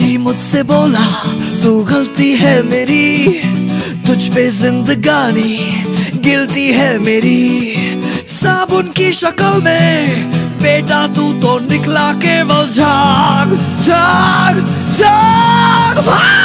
Daddy मुझसे बोला, तू गलती है मेरी, तुझ पे जिंदगानी गिलती है मेरी। साबुन की शक्ल में बेटा तू तो निकला केवल झाग झाग झाग भाग।